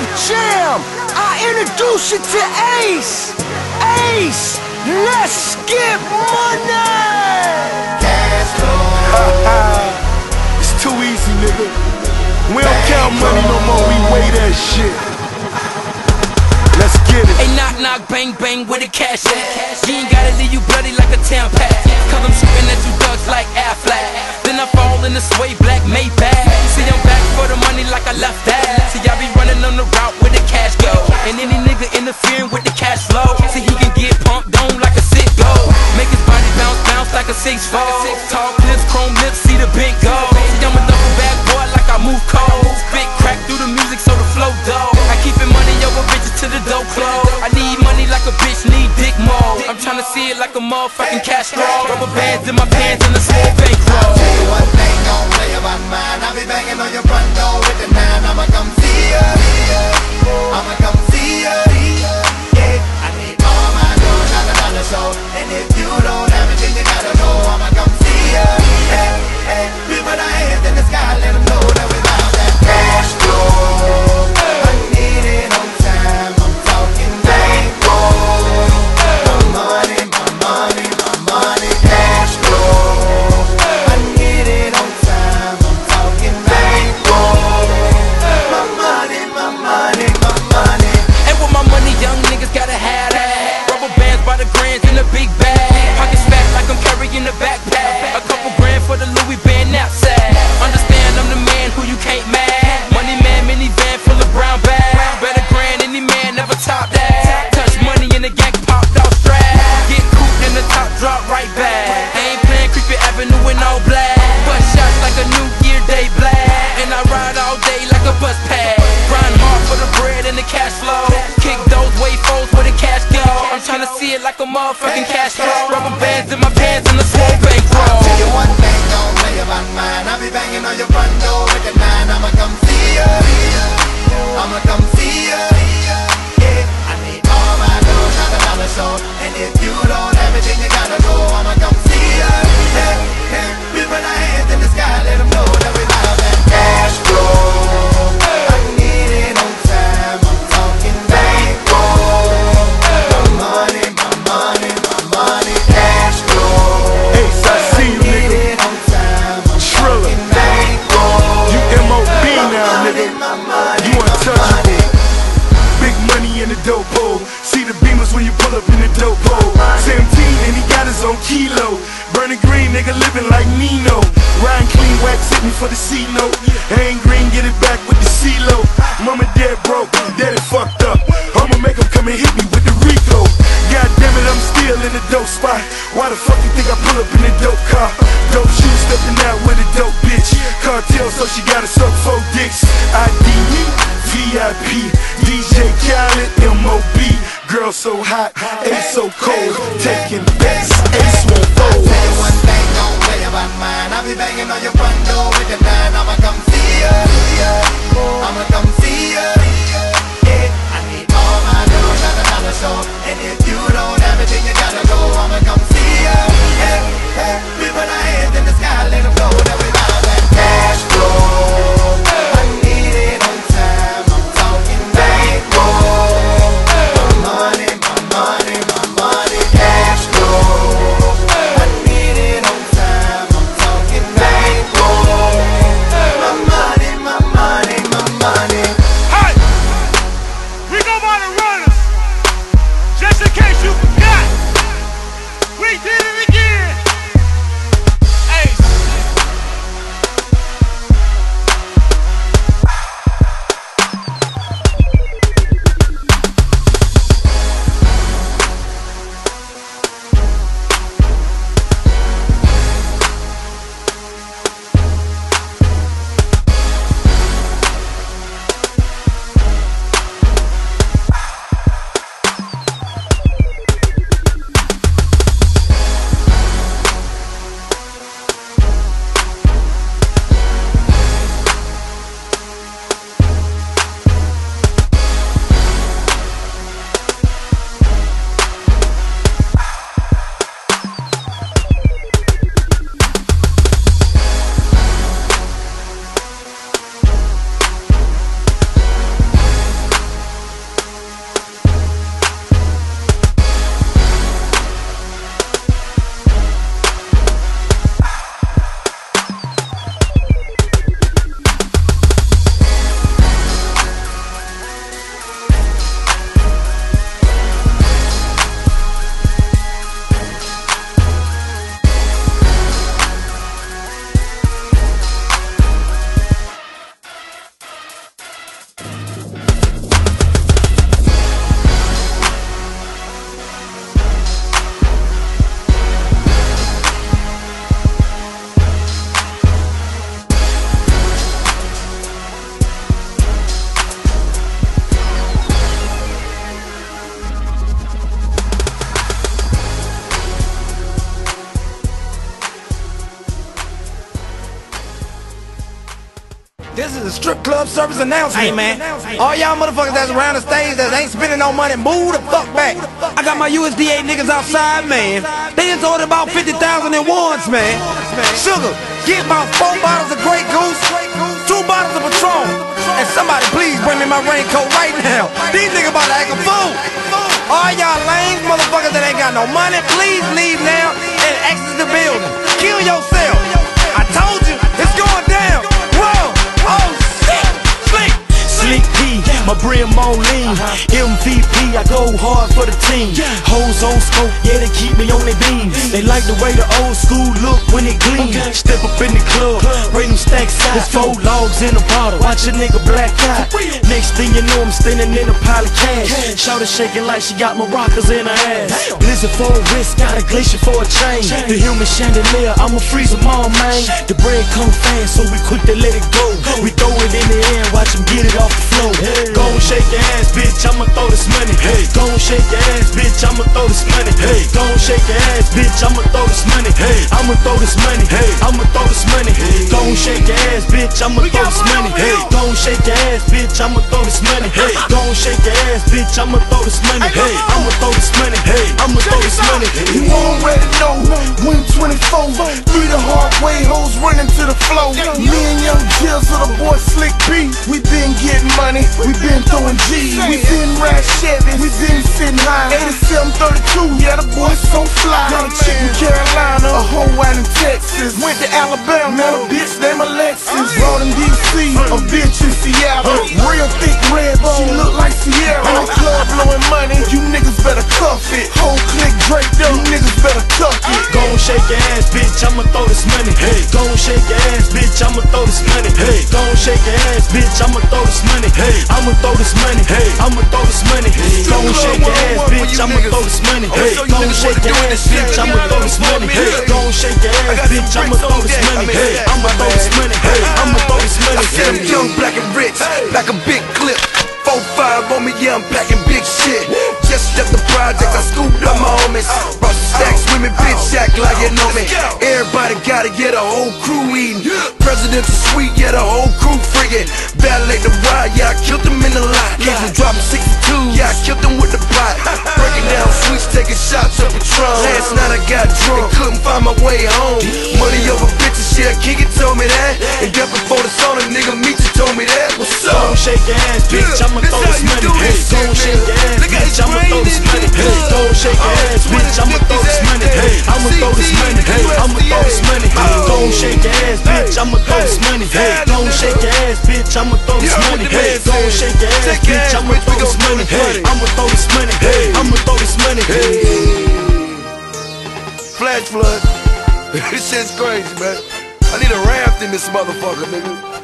Def Jam. I introduce you to Ace. Ace, let's get money. It's too easy, nigga. We don't count money no more, we weigh that shit. Let's get it. Hey, knock, knock, bang, bang, where the cash at? You ain't gotta leave you bloody like a tampon. Cause I'm shooting at you ducks like Aflac. Then I fall in the sway black Maybach. See, I'm back for the money like I left that. And any nigga interfering with the cash flow. See, he can get pumped on like a sick go. Make his body bounce, bounce like a six four. Tall clips, chrome lips, see the big go. See, I'm a double back boy like I move cold. Spit crack through the music so the flow dope. I keep it money over bitches to the dope close. I need money like a bitch need dick mode. I'm tryna see it like a motherfucking cash roll. Rubber bands in my pants and a small bankroll. Tell you one thing, don't play about mine. I'll be banging on your front door with the nine. I'ma come see ya. I'ma come motherfucking cash flow. Rubber bands in my pants and a swole bankroll. Tell you one thing, don't play about mine. I'll be banging on your front door with the nine. I'ma come see ya. I'ma come see ya. Yeah, I need all my dough, not a dollar show. And if you don't have it, then you gotta go. I'ma come see ya. Yeah, yeah. We put our hands in the sky, let 'em for the C note. Ain't green, get it back with the CeeLo. Mama dead broke, daddy fucked up. I'ma make him come and hit me with the Rico. God damn it, I'm still in the dope spot. Why the fuck you think I pull up in the dope car? Dope shoes stepping out with a dope bitch. Cartel, so she gotta suck four dicks. ID VIP, DJ Khaled, MOB. Girl so hot, ace so cold. Taking bets, ace won't fold. I'll be banging on your front door with the nine. I'ma come see ya. I'ma come see ya. This is a strip club service announcement. Hey man, all y'all motherfuckers that's around the stage that ain't spending no money, move the fuck back. I got my USDA niggas outside, man. They just ordered about 50,000 in ones, man. Sugar, get about four bottles of Grey Goose, two bottles of Patron, and somebody please bring me my raincoat right now. These niggas about to act a fool. All y'all lame motherfuckers that ain't got no money, please leave now and exit the building. Kill yourself. My brim on lean. MVP, I go hard for the team. Hoes on scope, yeah, they keep me on their beam. They like the way the old school look when it gleam. Step up in the club, bring them stacks out. There's four logs in a bottle, watch a nigga black out. Next thing you know, I'm standing in a pile of cash. Shout shaking like she got maracas in her ass. Blizzard for a wrist, got a glacier for a chain. The human chandelier, I'ma freeze them all, man. The bread come fast, so we quick to let it go. We throw it in the air, watch them get it off the floor. Go and shake your ass, bitch, I'ma throw this money. Hey, go and shake your ass, bitch, I'ma throw this money. Hey, go and shake your ass, bitch, I'ma throw this money. Hey, I'ma throw this money. Hey, I'ma throw this money. Go and shake your ass, bitch, I'ma throw this money. Hey, go and shake your ass, bitch, I'ma throw this money. Hey, go and shake your ass, bitch, I'ma throw this money. Hey, I'ma throw this money. Hey, I'ma throw this money. You already know, win 24, three the hard way, hoes running to the flow. Me and Young Jills are the boy Slick B. We been getting money, we been throwing G's. We been rap Chevy, we been sitting high. 8732, yeah, the boy so fly. Got a chick in Carolina, a hoe out in Texas. Went to Alabama, met a bitch named Alexis. Brought in DC, a bitch in Seattle. Real thick red, she look like Ciara. The club blowing money, you niggas better cuff it. Whole click draped up, you niggas better tuck it. Go and shake your ass, bitch, I'ma throw this money. Hey, go and shake your ass, bitch, I'ma throw this money. Hey, go and shake your ass, bitch, I'ma throw this money. Hey, I'ma throw this money. Hey, I'ma throw this money. Go and shake your ass, bitch, I'ma throw this money. Hey, go and shake your ass, bitch, I'ma throw this money. Hey, go and shake your ass, bitch, I'ma throw this money. Hey, I'ma throw this money. Hey, I'ma throw this money. I said I'm young, black and rich, back a big clip. Four five on me, yeah, I'm packing big shit. Just left the project, I scooped up my homies. Oh. Me, bitch, act like you know me. Everybody gotta get a whole crew eating. Presidential suite, yeah, the whole crew friggin'. Validate the ride, yeah, I killed them in the lot. Even dropping 62, yeah, I killed them with the pot. Breaking down sweets, taking shots of Patron. Last night I got drunk, couldn't find my way home. Money over bitches, yeah, Kiki told me that. And just before the song, a nigga Meech told me that. What's up? and shake your ass, bitch, I'ma throw this money. And shake your ass, bitch, I'ma throw this money. And shake your ass, bitch, I'ma throw this money. Hey, I'ma throw this money. I'ma throw this money. And shake your ass, bitch, I'ma throw this money. And shake your ass, bitch, I'ma throw this money. And shake your ass, bitch, I'ma throw this money. Hey, I'ma throw this money. I'ma throw this money. Flash flood. This shit's crazy, man. I need a raft in this motherfucker, nigga.